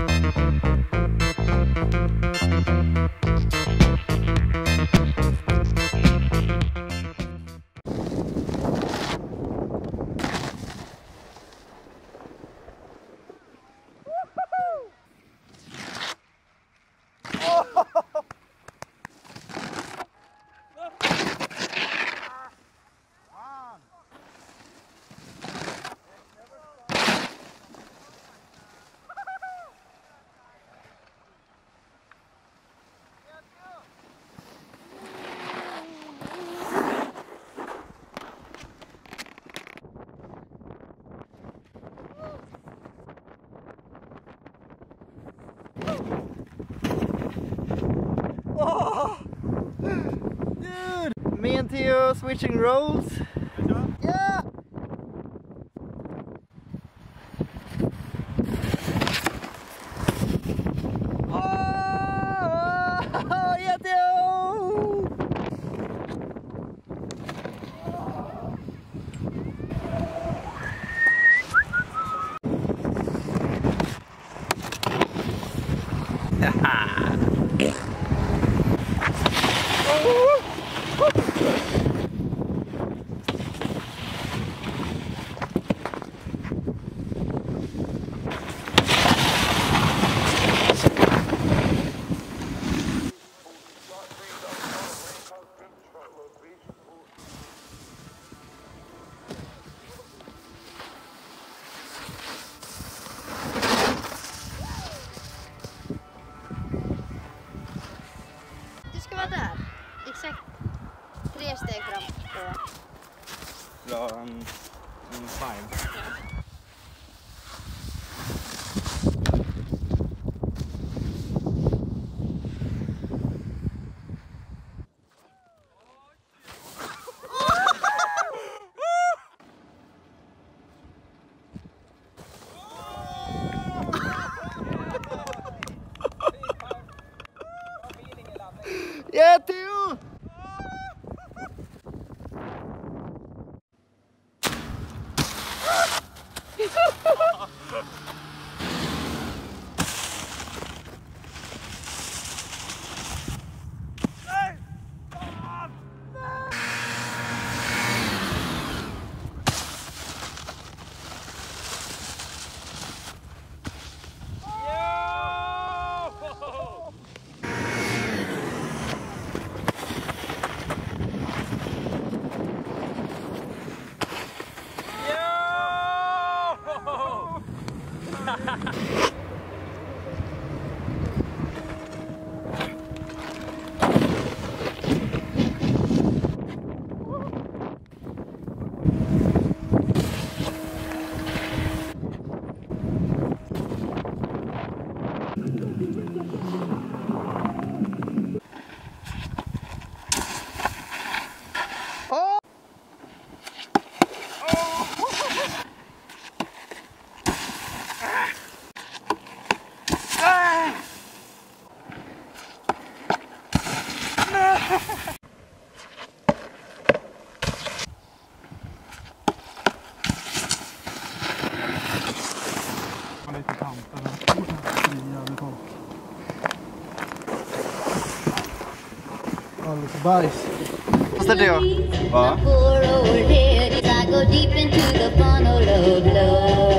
Thank you. Oh! Dude! Me and Theo switching roles. Ha ah. ha! En, en Alldeles för bajs. Fast det jag. Va? Poor old head as I go deep into the funnel of love.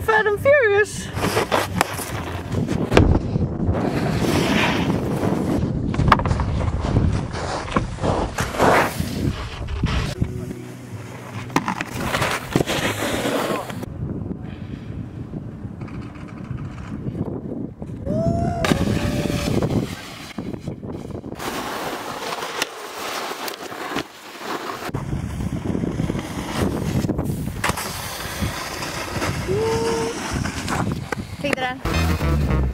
Fast and Furious. anfidrán.